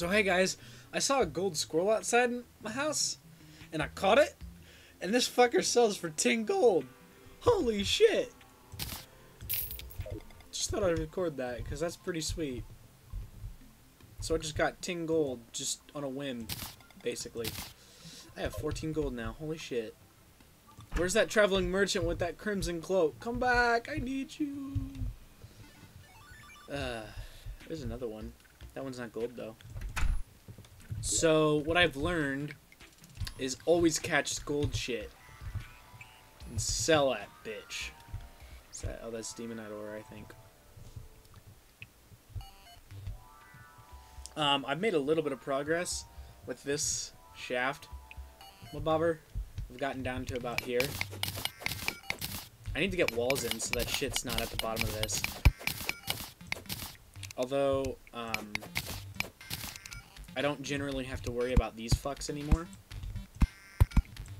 So hey guys, I saw a gold squirrel outside my house, and I caught it, and this fucker sells for 10 gold. Holy shit! Just thought I'd record that, because that's pretty sweet. So I just got 10 gold, just on a whim, basically. I have 14 gold now, holy shit. Where's that traveling merchant with that crimson cloak? Come back, I need you! Uh, there's another one. That one's not gold, though. So, what I've learned is always catch gold shit. And sell that bitch. Is that, oh, that's Demonite ore, I think. Um, I've made a little bit of progress with this shaft. bobber. I've gotten down to about here. I need to get walls in so that shit's not at the bottom of this. Although, um, I don't generally have to worry about these fucks anymore.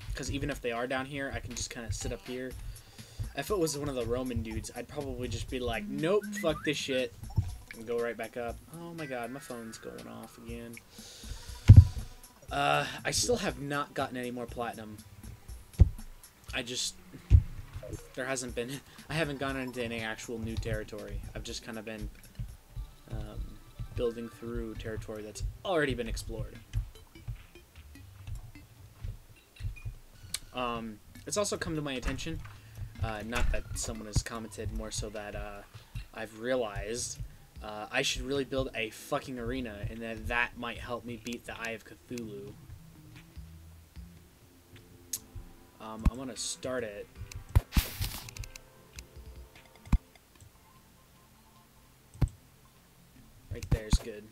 Because even if they are down here, I can just kind of sit up here. If it was one of the Roman dudes, I'd probably just be like, nope, fuck this shit. And go right back up. Oh my god, my phone's going off again. Uh, I still have not gotten any more platinum. I just... There hasn't been... I haven't gone into any actual new territory. I've just kind of been... Building through territory that's already been explored. Um, it's also come to my attention, uh, not that someone has commented, more so that uh, I've realized uh, I should really build a fucking arena, and that that might help me beat the Eye of Cthulhu. Um, I'm gonna start it. Right there is good.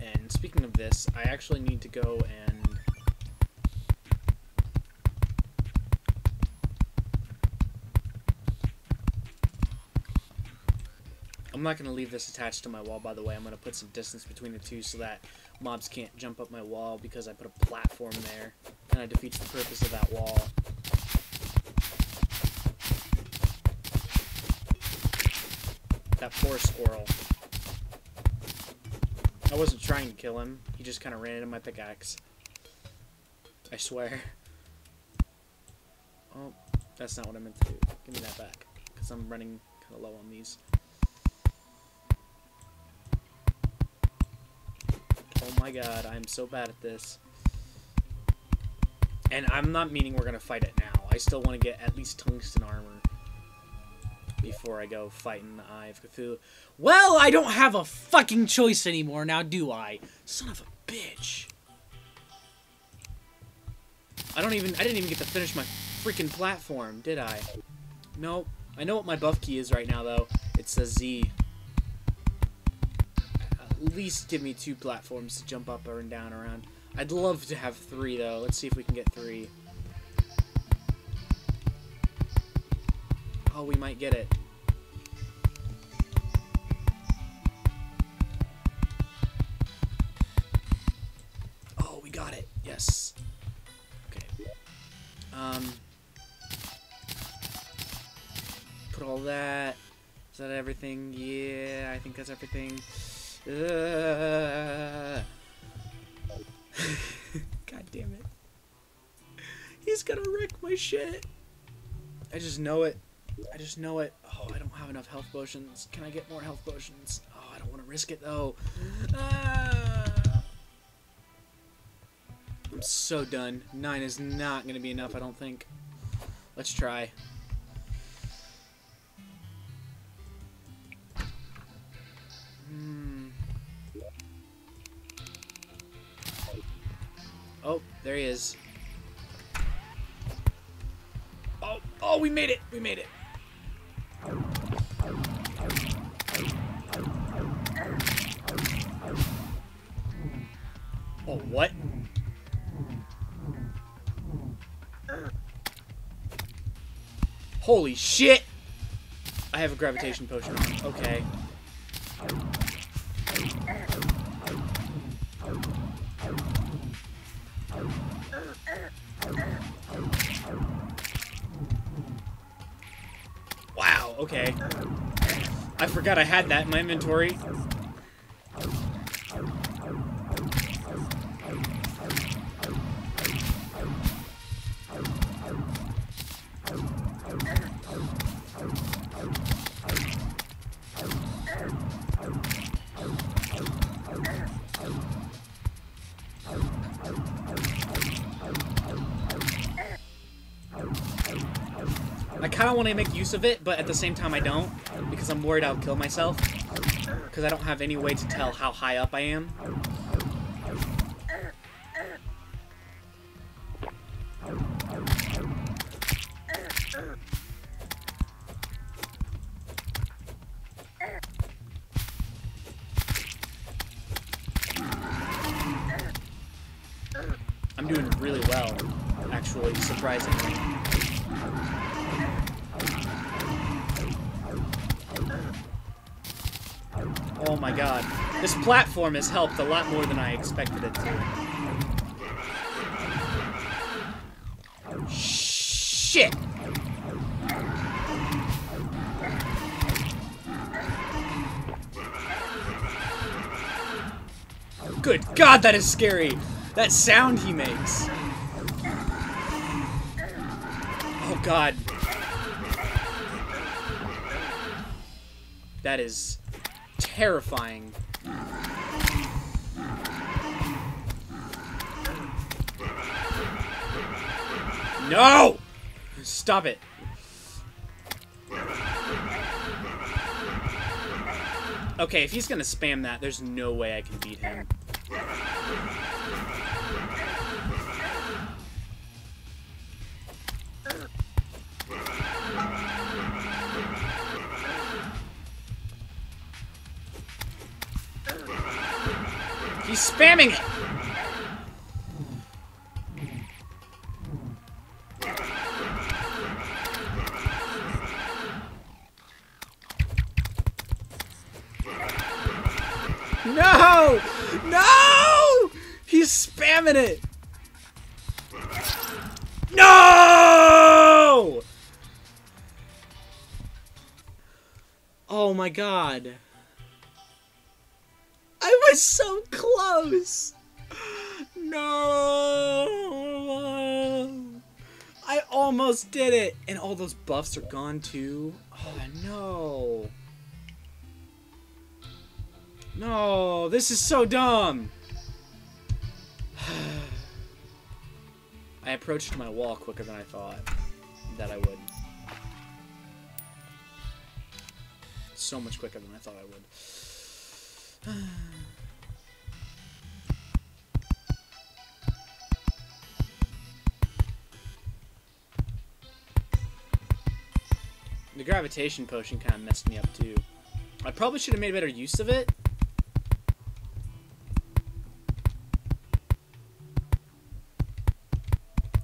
And speaking of this, I actually need to go and I'm not going to leave this attached to my wall, by the way. I'm going to put some distance between the two so that mobs can't jump up my wall because I put a platform there. and of defeats the purpose of that wall. That poor squirrel. I wasn't trying to kill him. He just kind of ran into my pickaxe. I swear. Oh, that's not what I meant to do. Give me that back. Because I'm running kind of low on these. My god, I'm so bad at this. And I'm not meaning we're going to fight it now. I still want to get at least tungsten armor before I go fighting the Eye of Cthulhu. Well, I don't have a fucking choice anymore now, do I? Son of a bitch. I don't even, I didn't even get to finish my freaking platform, did I? Nope. I know what my buff key is right now, though. It's a Z least give me two platforms to jump up and down around. I'd love to have three, though. Let's see if we can get three. Oh, we might get it. Oh, we got it. Yes. Okay. Um. Put all that. Is that everything? Yeah, I think that's everything. God damn it. He's gonna wreck my shit. I just know it. I just know it. Oh, I don't have enough health potions. Can I get more health potions? Oh, I don't want to risk it though. Ah. I'm so done. Nine is not gonna be enough, I don't think. Let's try. There he is. Oh, oh, we made it. We made it. Oh, what? Holy shit! I have a gravitation potion on. Okay. Okay. I forgot I had that in my inventory. Kind of want to make use of it, but at the same time I don't, because I'm worried I'll kill myself. Because I don't have any way to tell how high up I am. I'm doing really well, actually, surprisingly. Oh my god. This platform has helped a lot more than I expected it to. Shit! Good god, that is scary! That sound he makes! Oh god. That is terrifying. No! Stop it. Okay, if he's gonna spam that, there's no way I can beat him. Spamming it! No! No! He's spamming it! No! Oh my god. Was so close! No! I almost did it! And all those buffs are gone too? Oh no! No, this is so dumb! I approached my wall quicker than I thought that I would. So much quicker than I thought I would. the gravitation potion kind of messed me up too. I probably should have made better use of it.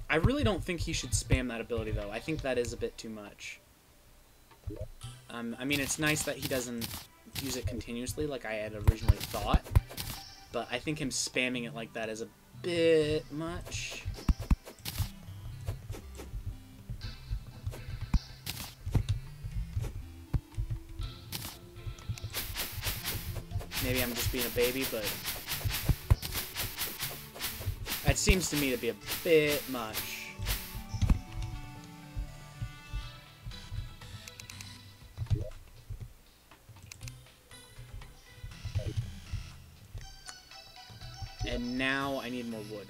I really don't think he should spam that ability though. I think that is a bit too much. Um, I mean, it's nice that he doesn't use it continuously like I had originally thought, but I think him spamming it like that is a bit much. Maybe I'm just being a baby, but that seems to me to be a bit much. And now I need more wood.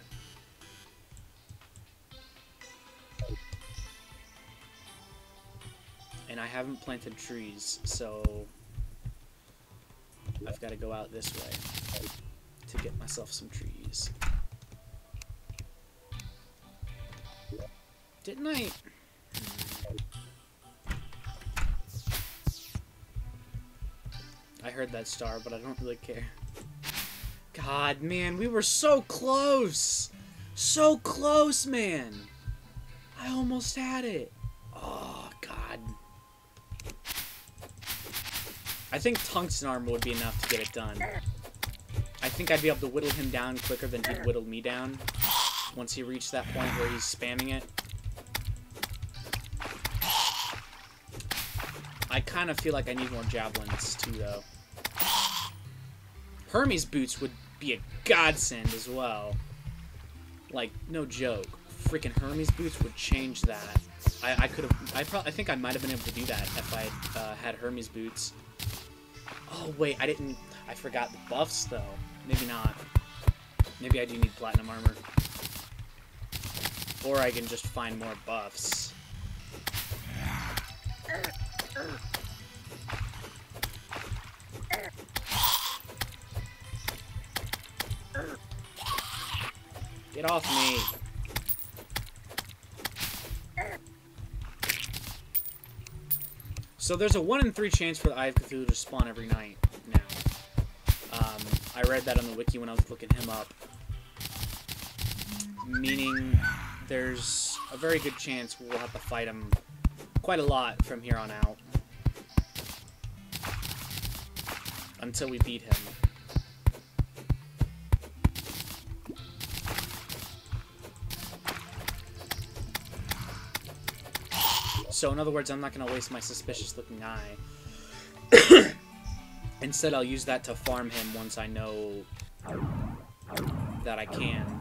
And I haven't planted trees, so I've got to go out this way to get myself some trees. Didn't I? I heard that star, but I don't really care. God, man, we were so close! So close, man! I almost had it. I think tungsten armor would be enough to get it done. I think I'd be able to whittle him down quicker than he'd whittle me down once he reached that point where he's spamming it. I kind of feel like I need more javelins too, though. Hermes boots would be a godsend as well. Like, no joke. Freaking Hermes boots would change that. I, I could have. I probably. I think I might have been able to do that if I uh, had Hermes boots. Oh wait, I didn't. I forgot the buffs though. Maybe not. Maybe I do need platinum armor. Or I can just find more buffs. Get off me. So there's a 1 in 3 chance for the Eye of Cthulhu to spawn every night now. Um, I read that on the wiki when I was looking him up. Meaning there's a very good chance we'll have to fight him quite a lot from here on out. Until we beat him. So in other words, I'm not going to waste my suspicious looking eye. Instead, I'll use that to farm him once I know that I can.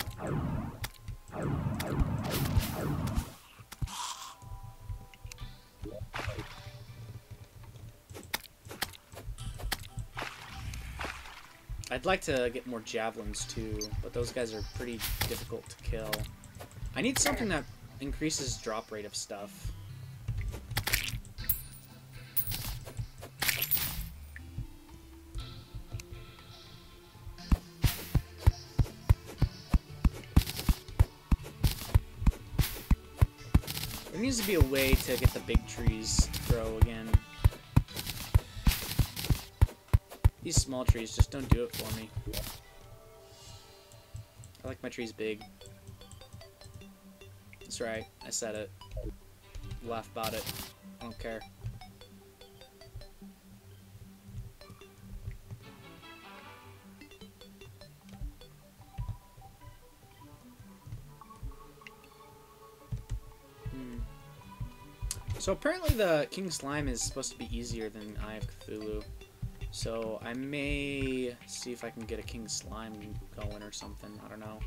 I'd like to get more javelins too, but those guys are pretty difficult to kill. I need something that increases drop rate of stuff. There needs to be a way to get the big trees to grow again. These small trees just don't do it for me. I like my trees big. That's right, I said it. Laugh about it. I don't care. So apparently the King Slime is supposed to be easier than Eye of Cthulhu. So I may see if I can get a King Slime going or something. I don't know.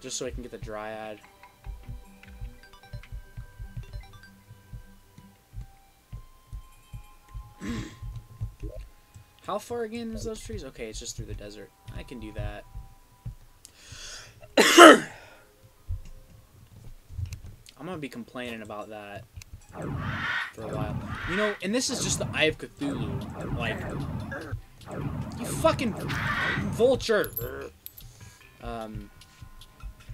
Just so I can get the Dryad. How far again is those trees? Okay, it's just through the desert. I can do that. I'm gonna be complaining about that for a while. You know, and this is just the Eye of Cthulhu. Like, you fucking vulture. Um,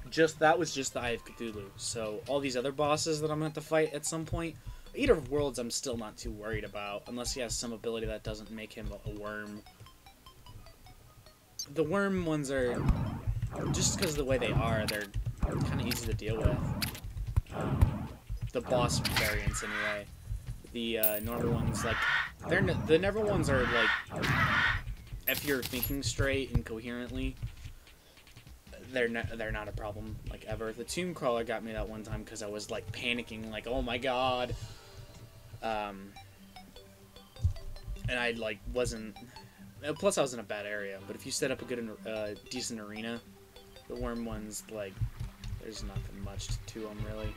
just that was just the Eye of Cthulhu. So all these other bosses that I'm gonna have to fight at some point, Eater of Worlds, I'm still not too worried about, unless he has some ability that doesn't make him a worm. The worm ones are just because of the way they are, they're kind of easy to deal with. The boss variants, anyway. The uh, normal ones, like they're the never ones are like if you're thinking straight and coherently, they're not they're not a problem like ever. The tomb crawler got me that one time because I was like panicking, like oh my god. Um, and I like wasn't. Plus, I was in a bad area. But if you set up a good, uh, decent arena, the worm ones like there's nothing much to them really.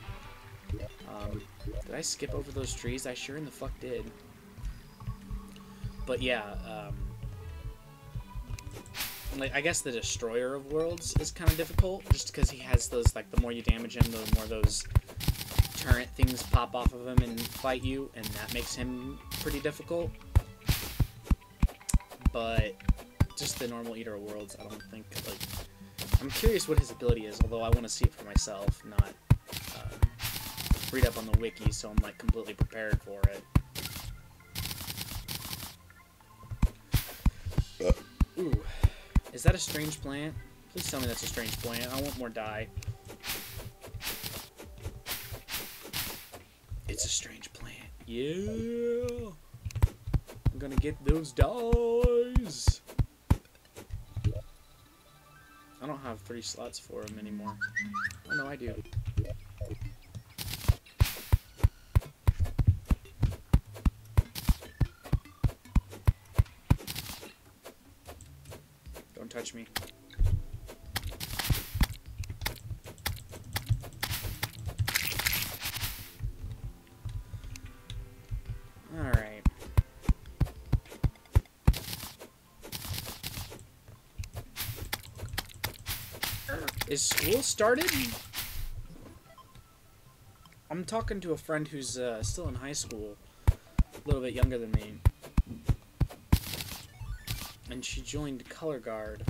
Um, did I skip over those trees? I sure in the fuck did. But yeah, um, like I guess the destroyer of worlds is kind of difficult, just because he has those like the more you damage him, the more those turret things pop off of him and fight you, and that makes him pretty difficult. But just the normal eater of worlds, I don't think like. I'm curious what his ability is, although I want to see it for myself, not uh, read up on the wiki, so I'm like completely prepared for it. Ooh. Is that a strange plant? Please tell me that's a strange plant. I want more dye. It's a strange plant. Yeah! I'm gonna get those dyes! I don't have three slots for him anymore. Oh no, I do. Don't touch me. Is school started? I'm talking to a friend who's uh, still in high school, a little bit younger than me. And she joined Color Guard.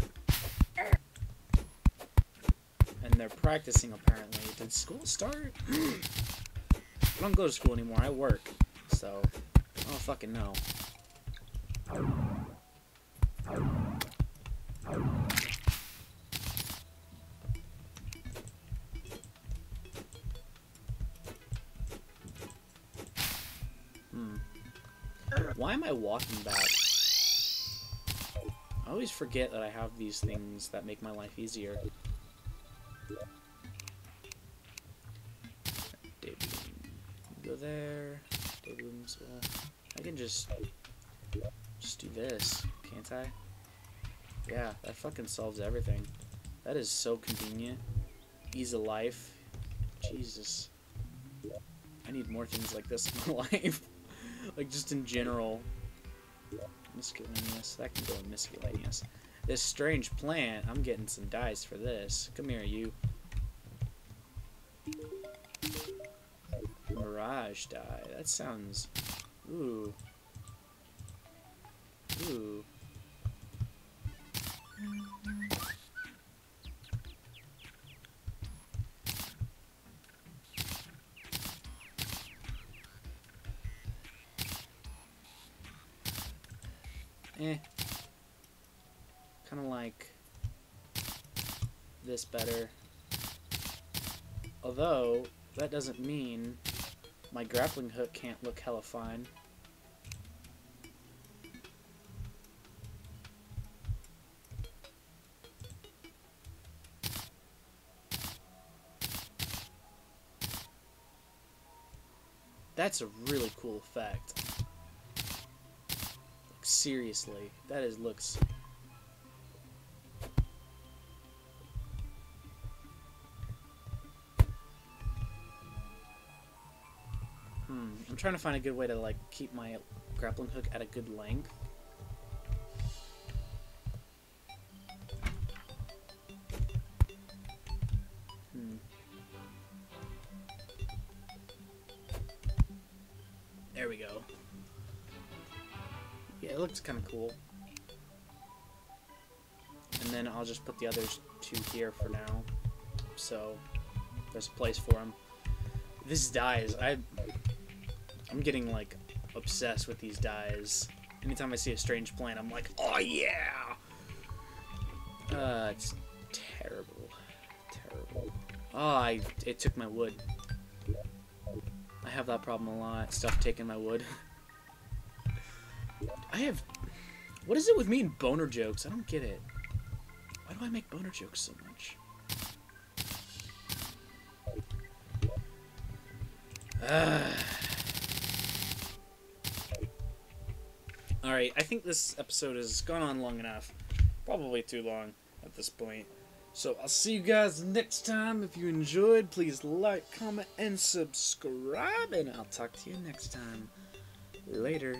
And they're practicing apparently. Did school start? I don't go to school anymore, I work. So, I don't fucking know. Walking back? I always forget that I have these things that make my life easier. Go there. I can just just do this, can't I? Yeah, that fucking solves everything. That is so convenient. Ease of life. Jesus. I need more things like this in my life. like just in general. Miscellaneous. That can go in miscellaneous. This strange plant, I'm getting some dyes for this. Come here, you. Mirage dye. That sounds... Ooh. Ooh. Eh. Kind of like this better. Although, that doesn't mean my grappling hook can't look hella fine. That's a really cool effect. Seriously, that is looks. Hmm, I'm trying to find a good way to like keep my grappling hook at a good length. Hmm. There we go. Yeah, it looks kind of cool. And then I'll just put the others two here for now. So, there's a place for them. This dyes. I, I'm getting, like, obsessed with these dyes. Anytime I see a strange plant, I'm like, oh yeah! Uh, it's terrible. Terrible. Oh, I, it took my wood. I have that problem a lot. Stuff taking my wood. I have... What is it with me and boner jokes? I don't get it. Why do I make boner jokes so much? Alright, I think this episode has gone on long enough. Probably too long at this point. So I'll see you guys next time. If you enjoyed, please like, comment, and subscribe. And I'll talk to you next time. Later.